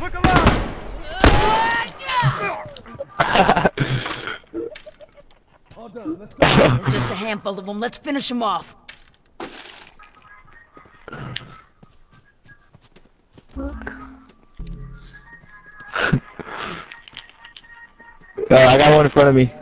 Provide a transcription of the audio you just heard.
Look alive! All done. It's just a handful of them. Let's finish them off. Uh, I got one in front of me.